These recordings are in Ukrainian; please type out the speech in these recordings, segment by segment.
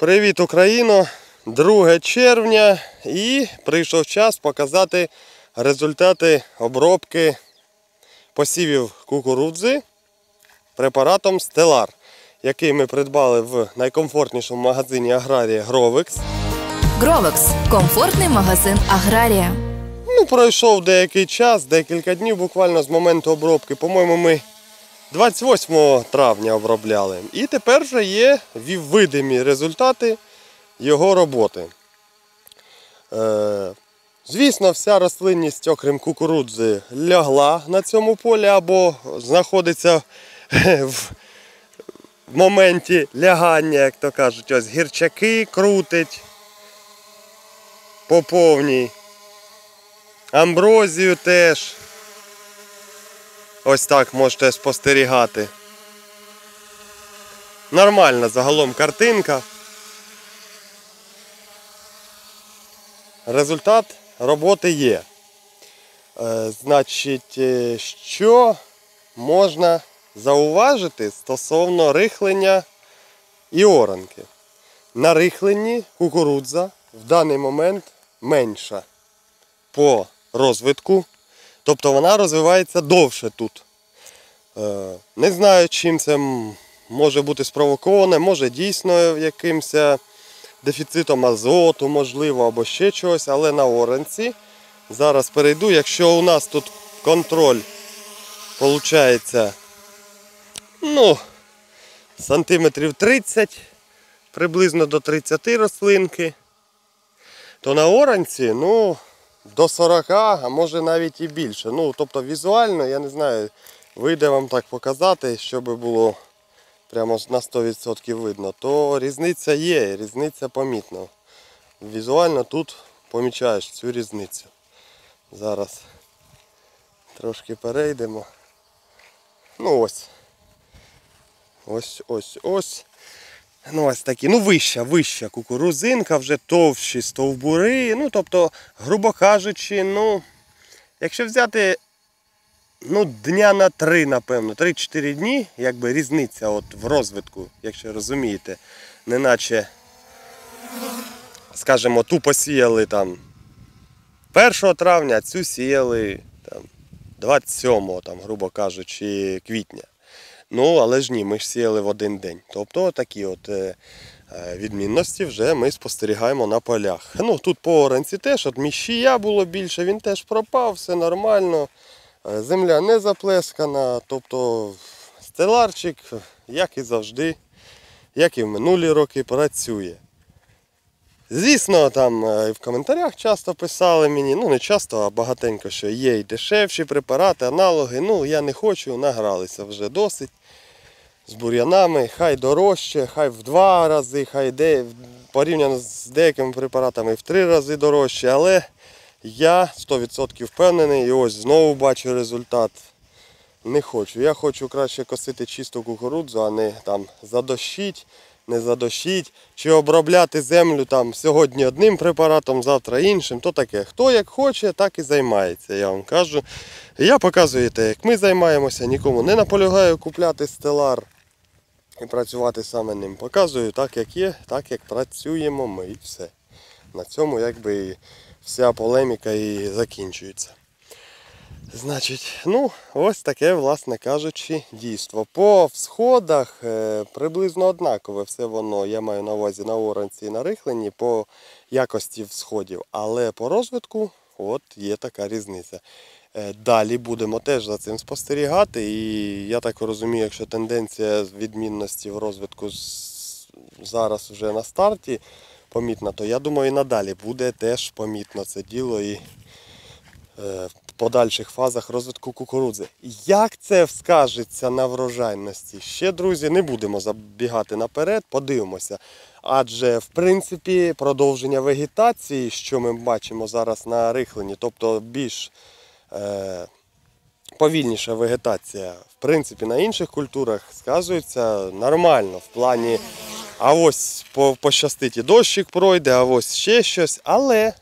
Привіт, Україно! 2 червня і прийшов час показати результати обробки посівів кукурудзи препаратом Стелар, який ми придбали в найкомфортнішому магазині аграрія Гровекс. Гровекс комфортний магазин Аграрія. Ну, пройшов деякий час, декілька днів буквально з моменту обробки. По-моєму, ми 28 травня обробляли. І тепер вже є видимі результати його роботи. Е, звісно, вся рослинність, окрім кукурудзи, лягла на цьому полі або знаходиться в в моменті лягання, як то кажуть, ось гірчаки крутить по повній. Амброзію теж. Ось так можете спостерігати. Нормальна загалом картинка. Результат роботи є. Е, значить, е, що можна зауважити стосовно рихлення і оранки? На рихленні кукурудза в даний момент менша по розвитку. Тобто вона розвивається довше тут. Е, Не знаю, чим це може бути спровоковане, може дійсно якимось дефіцитом азоту, можливо, або ще чогось, але на оранці зараз перейду. Якщо у нас тут контроль виходить, ну, сантиметрів 30, приблизно до 30 рослинки, то на оранці, ну, до 40, а може навіть і більше. Ну, тобто візуально, я не знаю, вийде вам так показати, щоб було прямо на 100% видно, то різниця є, різниця помітна. Візуально тут помічаєш цю різницю. Зараз трошки перейдемо. Ну ось. Ось, ось, ось. Ну, ось такі, ну вища, вища кукурузинка, вже товщі стовбури. Ну, тобто, грубо кажучи, ну, якщо взяти ну, дня на три, напевно, 3-4 дні, якби різниця от в розвитку, якщо розумієте, неначе, скажімо, ту посіяли там 1 травня, цю сіяли там 27, там, грубо кажучи, квітня. Ну, але ж ні, ми ж сіяли в один день. Тобто такі от е, е, відмінності вже ми спостерігаємо на полях. Ну, тут по теж, от міщія було більше, він теж пропав, все нормально. Е, Земля не заплескана, тобто стеларчик, як і завжди, як і в минулі роки, працює. Звісно, там е, в коментарях часто писали мені, ну не часто, а багатенько, що є і дешевші препарати, аналоги. Ну, я не хочу, награлися вже досить з бур'янами, хай дорожче, хай в два рази, хай де, порівняно з деякими препаратами в три рази дорожче, але я 100% впевнений і ось знову бачу результат. Не хочу. Я хочу краще косити чисту кукурудзу, а не там задощить, не задощить, чи обробляти землю там сьогодні одним препаратом, завтра іншим. То таке. Хто як хоче, так і займається, я вам кажу. Я показую те, як ми займаємося, нікому не наполягаю купляти стелар і працювати саме ним. Показую так, як є, так як працюємо ми і все. На цьому якби вся полеміка і закінчується. Значить, ну, ось таке, власне кажучи, дійство. По всходах е, приблизно однакове все воно, я маю на увазі на оранці і на рихленні по якості всходів. Але по розвитку от є така різниця. Е, Далі будемо теж за цим спостерігати. І я так розумію, якщо тенденція відмінності в розвитку зараз вже на старті помітна, то я думаю і надалі буде теж помітно це діло і е, подальших фазах розвитку кукурудзи. Як це скажеться на врожайності? Ще, друзі, не будемо забігати наперед, подивимося. Адже, в принципі, продовження вегетації, що ми бачимо зараз на рихленні, тобто більш е, повільніша вегетація, в принципі, на інших культурах сказується нормально в плані. А ось пощастить і дощик пройде, а ось ще щось. Але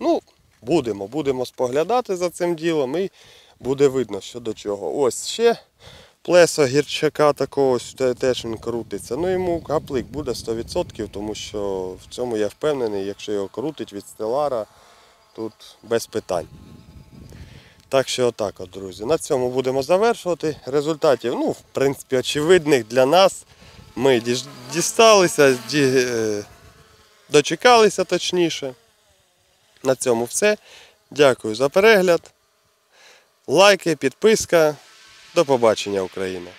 ну, будемо, будемо споглядати за цим ділом і буде видно, що до чого. Ось ще плесо гірчака такого те- теж він крутиться. Ну йому гаплик буде 100%, тому що в цьому я впевнений, якщо його крутить від стелара, тут без питань. Так що отак, от, друзі. На цьому будемо завершувати. Результатів, ну, в принципі, очевидних для нас. Ми дісталися, е, дочекалися точніше. На цьому все. Дякую за перегляд. Лайки, підписка. До побачення, Україна!